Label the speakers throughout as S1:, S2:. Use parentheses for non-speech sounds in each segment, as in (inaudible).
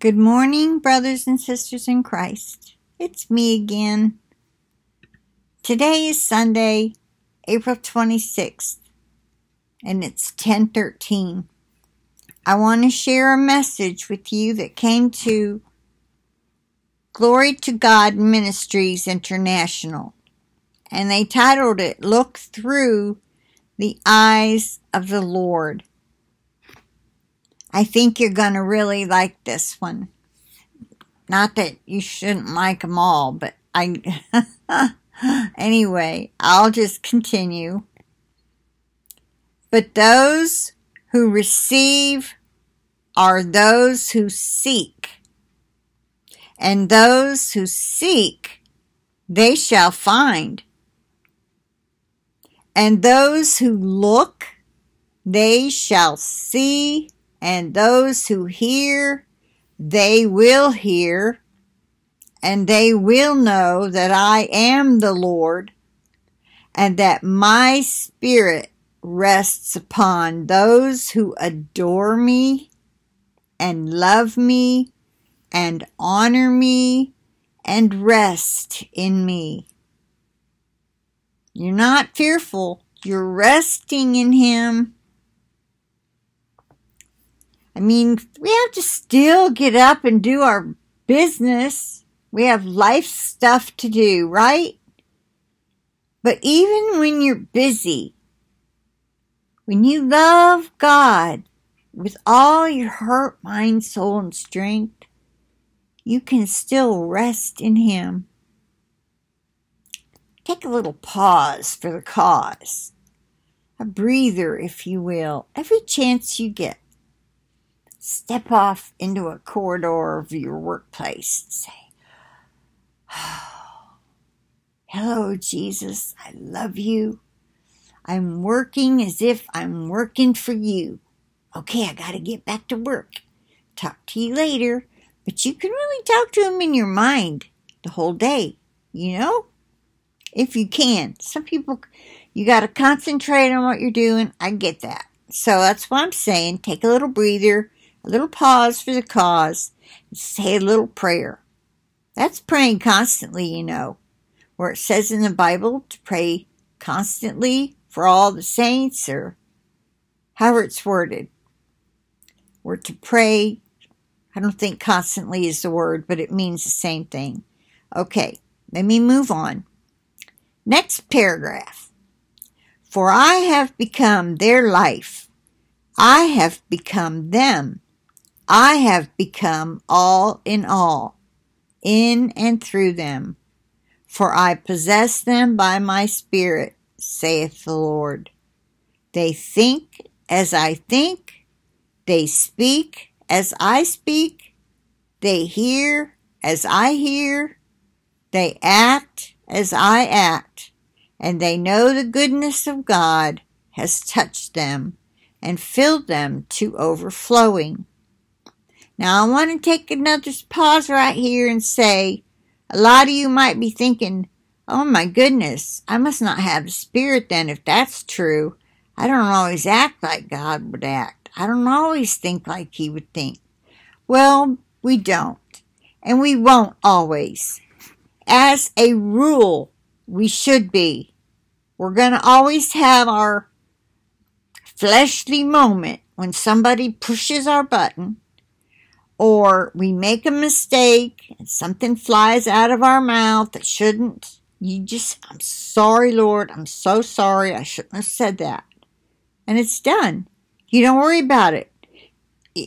S1: Good morning, brothers and sisters in Christ. It's me again. Today is Sunday, April 26th, and it's 1013. I want to share a message with you that came to Glory to God Ministries International, and they titled it Look Through the Eyes of the Lord. I think you're going to really like this one. Not that you shouldn't like them all, but I. (laughs) anyway, I'll just continue. But those who receive are those who seek. And those who seek, they shall find. And those who look, they shall see and those who hear, they will hear, and they will know that I am the Lord, and that my spirit rests upon those who adore me and love me and honor me and rest in me. You're not fearful. You're resting in Him I mean, we have to still get up and do our business. We have life stuff to do, right? But even when you're busy, when you love God with all your heart, mind, soul, and strength, you can still rest in Him. Take a little pause for the cause, a breather, if you will, every chance you get step off into a corridor of your workplace and say, (sighs) Hello, Jesus. I love you. I'm working as if I'm working for you. Okay, I got to get back to work. Talk to you later. But you can really talk to him in your mind the whole day, you know? If you can. Some people, you got to concentrate on what you're doing. I get that. So that's what I'm saying. Take a little breather a little pause for the cause, and say a little prayer. That's praying constantly, you know, where it says in the Bible to pray constantly for all the saints or however it's worded. We're to pray, I don't think constantly is the word, but it means the same thing. Okay, let me move on. Next paragraph. For I have become their life. I have become them. I have become all in all, in and through them. For I possess them by my Spirit, saith the Lord. They think as I think, they speak as I speak, they hear as I hear, they act as I act, and they know the goodness of God has touched them and filled them to overflowing. Now, I want to take another pause right here and say a lot of you might be thinking, oh my goodness, I must not have the Spirit then if that's true. I don't always act like God would act. I don't always think like He would think. Well, we don't. And we won't always. As a rule, we should be. We're going to always have our fleshly moment when somebody pushes our button or we make a mistake and something flies out of our mouth that shouldn't. You just, I'm sorry, Lord. I'm so sorry. I shouldn't have said that. And it's done. You don't worry about it.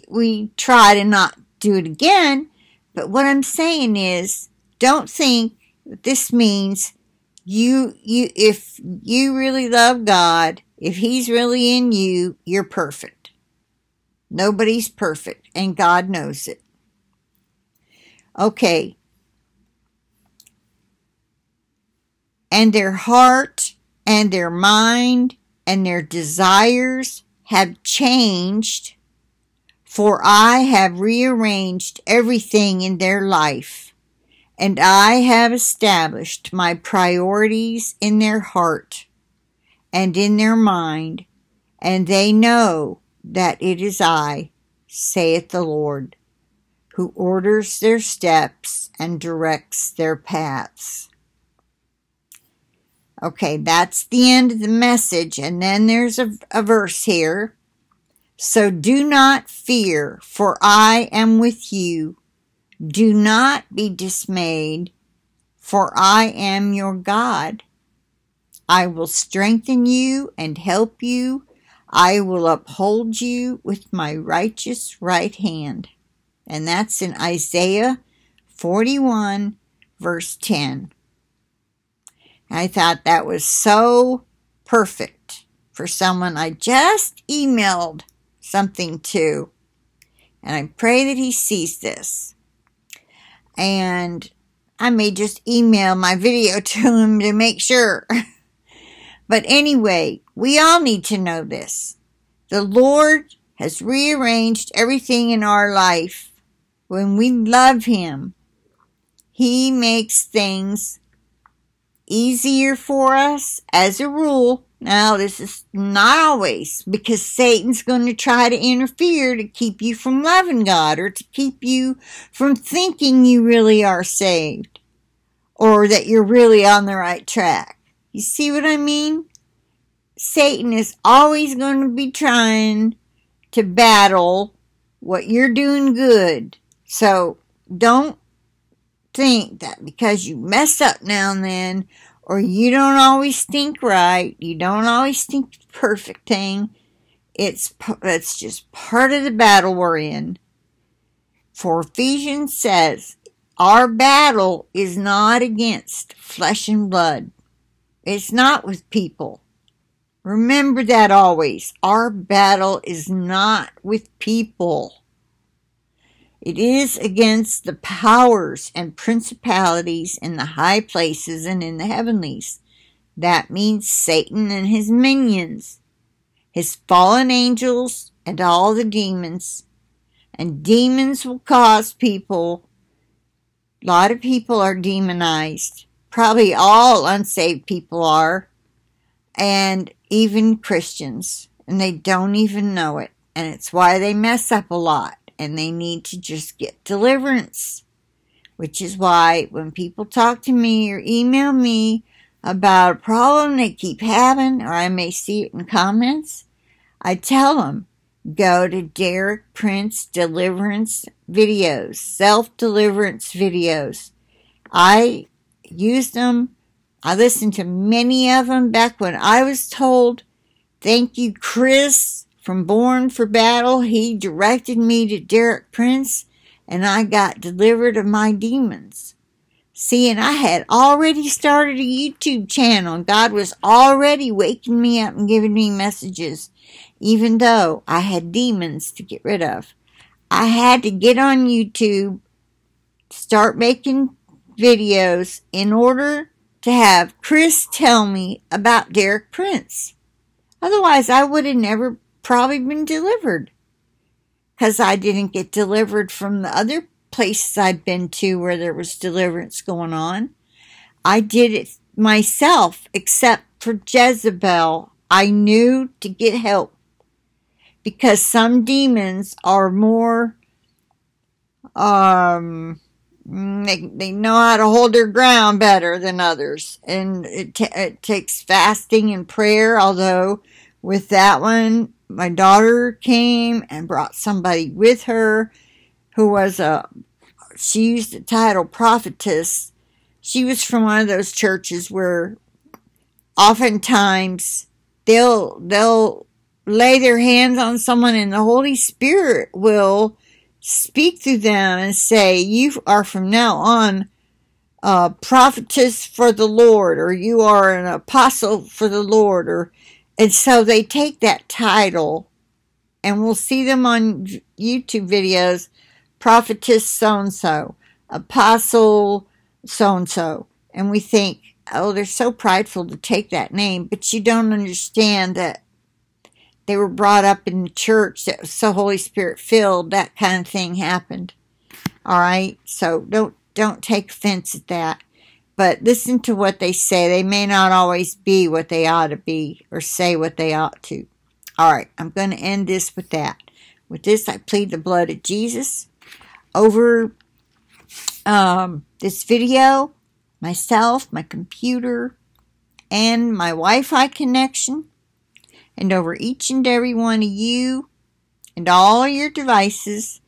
S1: We try to not do it again. But what I'm saying is, don't think that this means you, you, if you really love God, if He's really in you, you're perfect. Nobody's perfect, and God knows it. Okay. And their heart and their mind and their desires have changed, for I have rearranged everything in their life, and I have established my priorities in their heart and in their mind, and they know that it is I, saith the Lord. who orders their steps and directs their paths. Okay, that's the end of the message. And then there's a, a verse here. So do not fear, for I am with you. Do not be dismayed, for I am your God. I will strengthen you and help you. I will uphold you with my righteous right hand. And that's in Isaiah 41, verse 10. I thought that was so perfect for someone I just emailed something to. And I pray that he sees this. And I may just email my video (laughs) to him to make sure. (laughs) but anyway, we all need to know this. The Lord has rearranged everything in our life. When we love Him, He makes things easier for us as a rule. Now, this is not always because Satan's going to try to interfere to keep you from loving God or to keep you from thinking you really are saved or that you're really on the right track. You see what I mean? Satan is always going to be trying to battle what you're doing good. So don't think that because you mess up now and then, or you don't always think right, you don't always think the perfect thing, it's, it's just part of the battle we're in. For Ephesians says, our battle is not against flesh and blood. It's not with people. Remember that always. Our battle is not with people. It is against the powers and principalities in the high places and in the heavenlies. That means Satan and his minions, his fallen angels, and all the demons. And demons will cause people, a lot of people are demonized. Probably all unsaved people are, and even Christians, and they don't even know it. And it's why they mess up a lot and they need to just get deliverance. Which is why when people talk to me or email me about a problem they keep having, or I may see it in comments, I tell them go to Derek Prince deliverance videos, self deliverance videos. I used them. I listened to many of them back when I was told, thank you, Chris, from Born for Battle, he directed me to Derek Prince, and I got delivered of my demons. See, and I had already started a YouTube channel, God was already waking me up and giving me messages, even though I had demons to get rid of. I had to get on YouTube, start making videos in order to have Chris tell me about Derek Prince. Otherwise, I would have never probably been delivered because I didn't get delivered from the other places I'd been to where there was deliverance going on. I did it myself, except for Jezebel. I knew to get help because some demons are more, um, they, they know how to hold their ground better than others. And it, t- it takes fasting and prayer, although with that one, my daughter came and brought somebody with her who was a, she used the title prophetess. She was from one of those churches where oftentimes they'll, they'll lay their hands on someone and the Holy Spirit will speak through them and say, you are from now on a prophetess for the Lord, or you are an apostle for the Lord, or and so they take that title, and we'll see them on YouTube videos prophetess so and so, apostle so and so. And we think, oh, they're so prideful to take that name, but you don't understand that they were brought up in church that was so Holy Spirit filled, that kind of thing happened. All right, so don't don't take offense at that but listen to what they say. They may not always be what they ought to be or say what they ought to. All right, I'm going to end this with that. With this, I plead the blood of Jesus over um, this video, myself, my computer, and my Wi Fi connection, and over each and every one of you and all your devices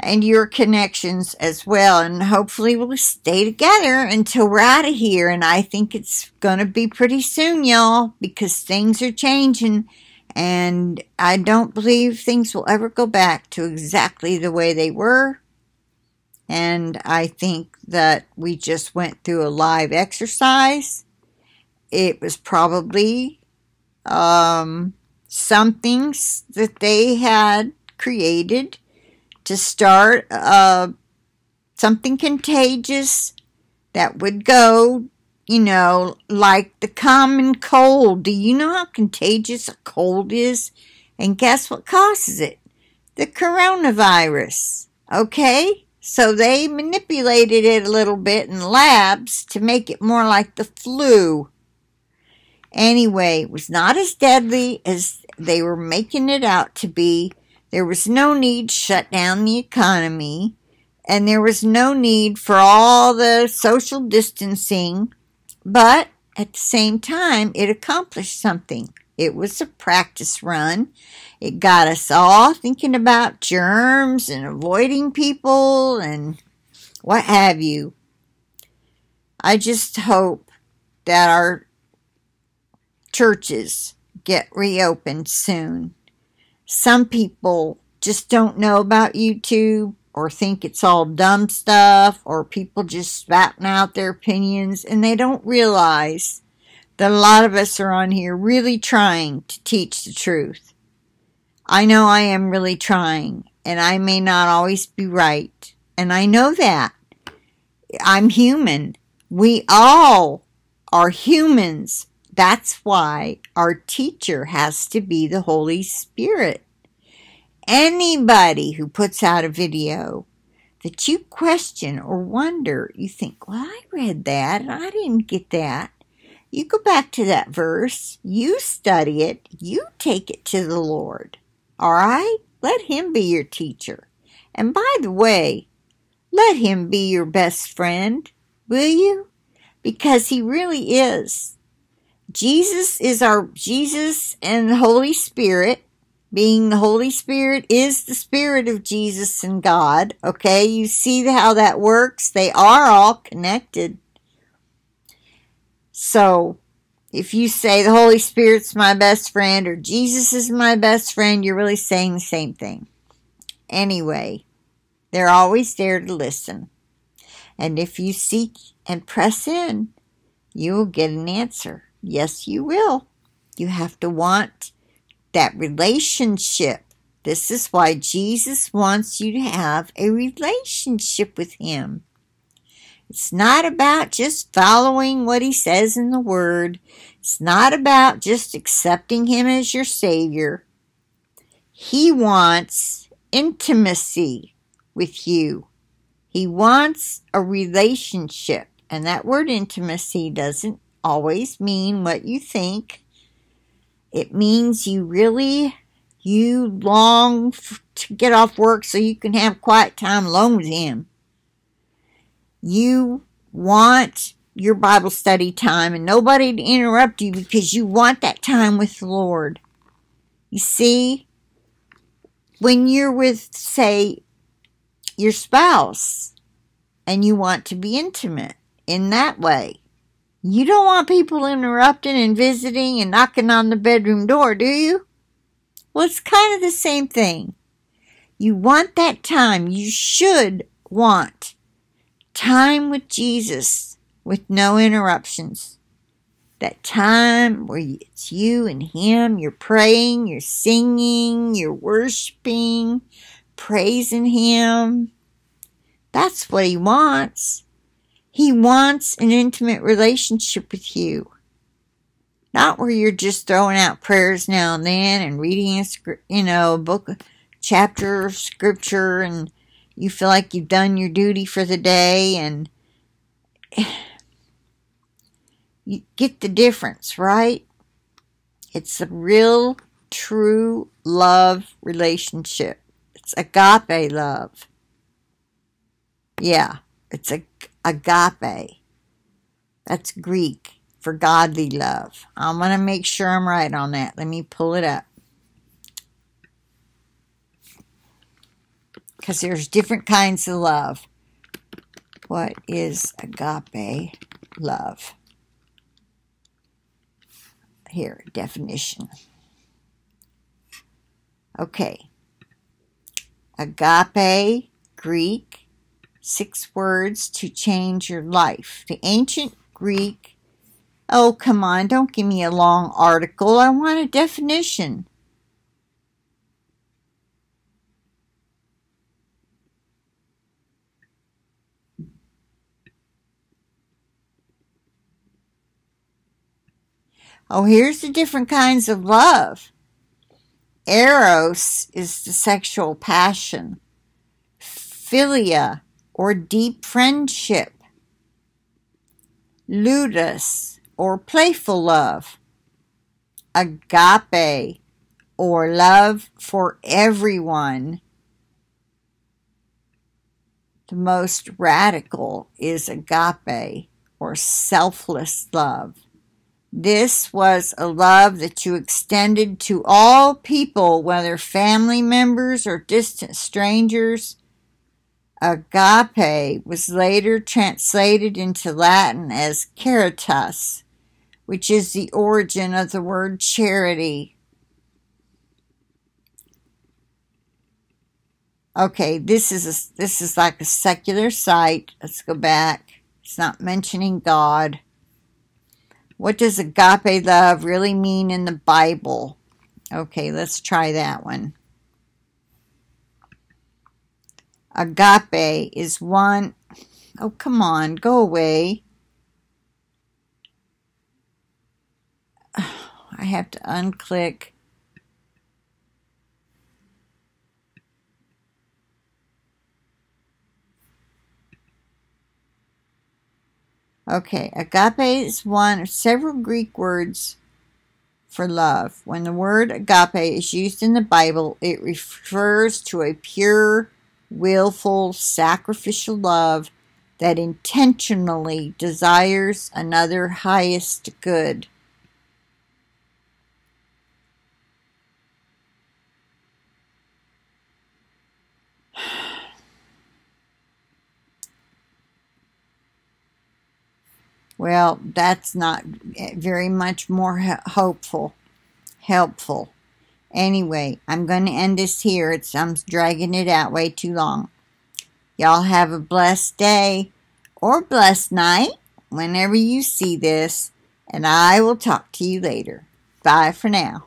S1: and your connections as well. And hopefully we'll stay together until we're out of here. And I think it's going to be pretty soon, y'all, because things are changing. And I don't believe things will ever go back to exactly the way they were. And I think that we just went through a live exercise. It was probably um, something that they had created to start uh, something contagious that would go, you know, like the common cold. Do you know how contagious a cold is? And guess what causes it? The coronavirus. Okay? So they manipulated it a little bit in labs to make it more like the flu. Anyway, it was not as deadly as they were making it out to be. There was no need to shut down the economy, and there was no need for all the social distancing, but at the same time, it accomplished something. It was a practice run. It got us all thinking about germs and avoiding people and what have you. I just hope that our churches get reopened soon some people just don't know about YouTube or think it's all dumb stuff or people just spouting out their opinions and they don't realize that a lot of us are on here really trying to teach the truth. I know I am really trying and I may not always be right. And I know that. I'm human. We all are humans that's why our teacher has to be the Holy Spirit. Anybody who puts out a video that you question or wonder, you think, well, I read that and I didn't get that. You go back to that verse, you study it, you take it to the Lord. All right? Let Him be your teacher. And by the way, let Him be your best friend, will you? Because He really is. Jesus is our Jesus and the Holy Spirit. Being the Holy Spirit is the Spirit of Jesus and God. Okay, you see how that works? They are all connected. So, if you say the Holy Spirit's my best friend or Jesus is my best friend, you're really saying the same thing. Anyway, they're always there to listen. And if you seek and press in, you will get an answer. Yes, you will. You have to want that relationship. This is why Jesus wants you to have a relationship with Him. It's not about just following what He says in the Word. It's not about just accepting Him as your Savior. He wants intimacy with you. He wants a relationship. And that word intimacy doesn't always mean what you think. It means you really, you long to get off work so you can have quiet time alone with Him. You want your Bible study time and nobody to interrupt you because you want that time with the Lord. You see, when you're with, say, your spouse and you want to be intimate in that way, you don't want people interrupting and visiting and knocking on the bedroom door, do you? Well, it's kind of the same thing. You want that time. You should want time with Jesus with no interruptions. That time where it's you and Him, you're praying, you're singing, you're worshiping, praising Him. That's what He wants. He wants an intimate relationship with you. Not where you're just throwing out prayers now and then and reading a you know, a book, chapter of scripture and you feel like you've done your duty for the day and (sighs) you get the difference, right? It's a real, true love relationship. It's agape love. Yeah, it's a, agape. That's Greek for godly love. I'm going to make sure I'm right on that. Let me pull it up. Because there's different kinds of love. What is agape love? Here, definition. Okay. Agape, Greek, six words to change your life. The ancient Greek. Oh, come on, don't give me a long article. I want a definition. Oh, here's the different kinds of love. Eros is the sexual passion. Philia, or deep friendship. Ludus, or playful love. Agape, or love for everyone. The most radical is agape, or selfless love. This was a love that you extended to all people, whether family members or distant strangers. Agape was later translated into Latin as caritas, which is the origin of the word charity. Okay, this is a, this is like a secular site. Let's go back. It's not mentioning God. What does agape love really mean in the Bible? Okay, let's try that one. Agape is one. Oh, come on, go away. (sighs) I have to unclick. Okay, agape is one of several Greek words for love. When the word agape is used in the Bible, it refers to a pure, willful, sacrificial love that intentionally desires another highest good. Well, that's not very much more hopeful, helpful. Anyway, I'm going to end this here. It's I'm dragging it out way too long. Y'all have a blessed day or blessed night whenever you see this, and I will talk to you later. Bye for now.